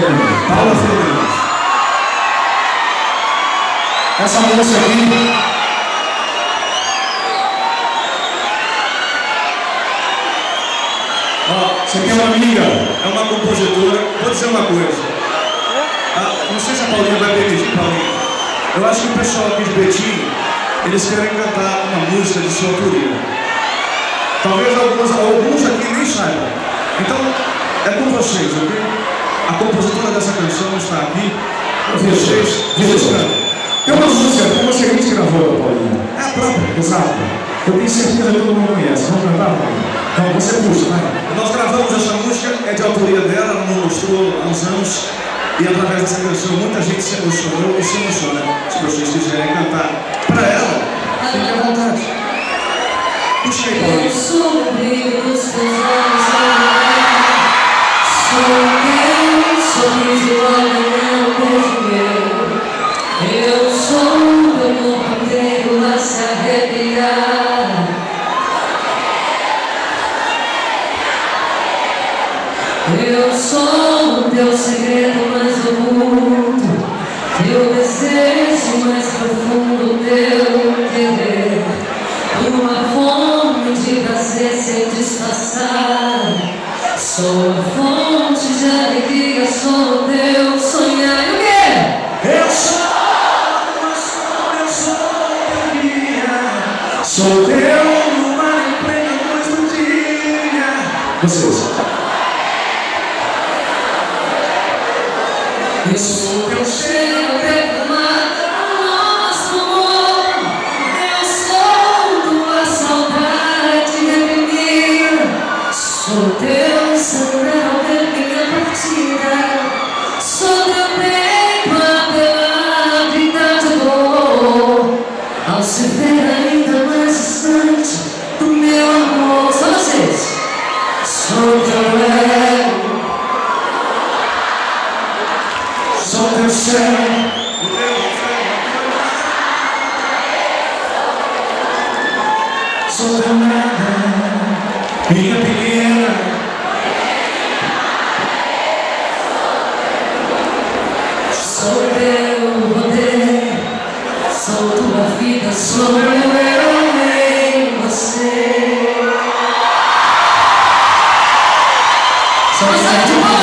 Paula Fernandes. Essa moça aqui. Ó, você quer uma amiga? É uma compositora. Vou dizer uma coisa. Ah, não sei se a Paulinha vai permitir, Paulinha. Eu acho que o pessoal aqui de Betim, eles querem cantar uma música de sua autoria. Talvez alguns, alguns aqui nem saibam. Então, é com vocês, ok? A dessa canção está aqui. Com vocês, cantam. Tem uma música, uma seguinte que gravou, Paulinha. É a própria, exato. Eu tenho certeza que todo mundo conhece. Vamos cantar, Paulinha? Então você puxa, vai. Nós gravamos essa música, é de autoria dela, ela mostrou há uns anos. E através dessa canção muita gente se emocionou e se emociona. Se vocês quiserem cantar para ela, fique à vontade. Puxa aí, Paulinha. Eu sou o teu segredo mais oculto, teu desejo mais profundo, teu querer. Uma fome de prazer sem disfarçar. Sou a fonte de alegria, sou o teu sonhar. E o quê? Eu sou uma sombra, eu sou guia. Sou teu no mar plena luz do dia. Vocês. Eu sou teu cheiro sou teu servo. Sou teu nada, minha pequena. Sou teu poder, sou tua vida, sou você. É sou teu